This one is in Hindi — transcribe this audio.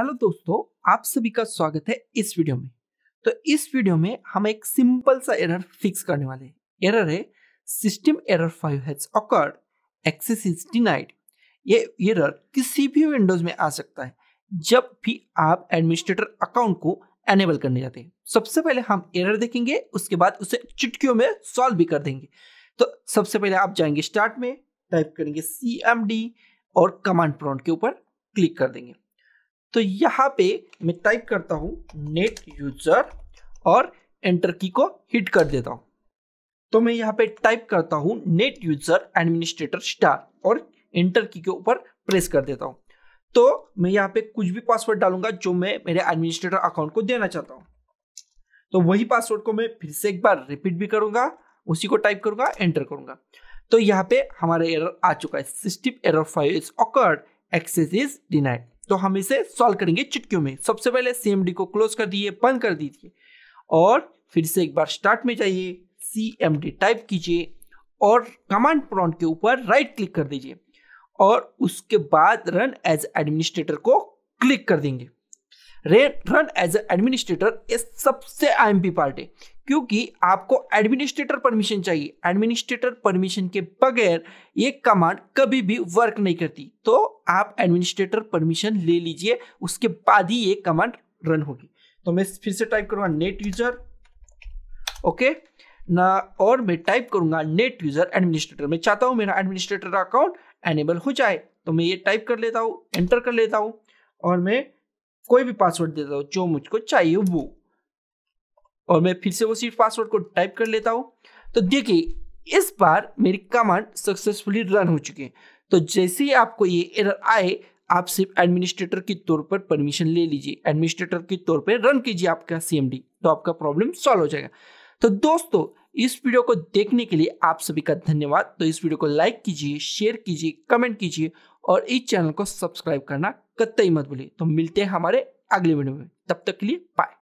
हेलो दोस्तों, आप सभी का स्वागत है इस वीडियो में। तो इस वीडियो में हम एक सिंपल सा एरर फिक्स करने वाले एरर है, system error five has occurred access is denied. ये एरर किसी भी विंडोज़ में आ सकता है, जब भी आप एडमिनिस्ट्रेटर अकाउंट को एनेबल करने जाते हैं। सबसे पहले हम एरर देखेंगे, उसके बाद उसे चुटकियों में सॉल्व भी कर देंगे। तो सबसे पहले आप जाएँगे स्टार्ट में टाइप करेंगे सी एम डी और कमांड प्रॉन्ट के ऊपर क्लिक कर देंगे। तो यहाँ पे मैं टाइप करता हूँ नेट यूज़र और एंटर की को हिट कर देता हूँ। तो मैं यहाँ पे टाइप करता हूँ नेट यूज़र एडमिनिस्ट्रेटर स्टार और एंटर की के ऊपर प्रेस कर देता हूँ। तो मैं यहाँ पे कुछ भी पासवर्ड डालूँगा जो मैं मेरे एडमिनिस्ट्रेटर अकाउंट को देना चाहता हूँ। तो वही पासवर्ड को मैं फिर से एक बार रिपीट भी करूँगा, उसी को टाइप करूँगा एंटर करूँगा। तो यहाँ पे हमारा एरर आ चुका है। System error file is occurred access is denied तो हम इसे सॉल्व करेंगे चुटकियों में। सबसे पहले सीएमडी को क्लोज कर दिए बंद कर दीजिए और फिर से एक बार स्टार्ट में जाइए। सीएमडी टाइप कीजिए और कमांड प्रॉन्ट के ऊपर राइट क्लिक कर दीजिए और उसके बाद रन एज एडमिनिस्ट्रेटर को क्लिक कर देंगे। रन एज एडमिनिस्ट्रेटर ये सबसे आई पार्ट है। क्योंकि आपको एडमिनिस्ट्रेटर परमिशन चाहिए। एडमिनिस्ट्रेटर परमिशन के बगैर ये कमांड कभी भी वर्क नहीं करती। तो आप एडमिनिस्ट्रेटर परमिशन ले लीजिए, उसके बाद ही ये कमांड रन होगी। तो मैं फिर से टाइप करूँगा नेट यूज़र ओके ना, और मैं टाइप करूँगा नेट यूज़र एडमिनिस्ट्रेटर मैं चाहता हूँ मेरा एडमिनिस्ट्रेटर अकाउंट एनेबल हो जाए। तो मैं ये टाइप कर लेता हूँ एंटर कर लेता हूँ, और मैं कोई भी पासवर्ड देता हूँ, जो मुझको चाहिए वो। और मैं फिर से वो सिर्फ़ पासवर्ड को टाइप कर लेता हूँ। तो देखिए, इस बार मेरी कमांड सक्सेसफुली रन हो चुकी है। तो जैसे ही आपको ये एरर आए, आप सिर्फ़ एडमिनिस्ट्रेटर के तौर पर परमिशन ले लीजिए। एडमिनिस्ट्रेटर के तौर पर रन कीजिए आपका सीएमडी तो आपका प्रॉब्लम सॉल्व हो जाएगा। तो दोस्तों, इस वीडियो को देखने के लिए आप सभी का धन्यवाद। तो इस वीडियो को लाइक कीजिए शेयर कीजिए कमेंट कीजिए और इस चैनल को सब्सक्राइब करना कतई मत भूलिए। तो मिलते हैं हमारे अगले वीडियो में। तब तक के लिए बाय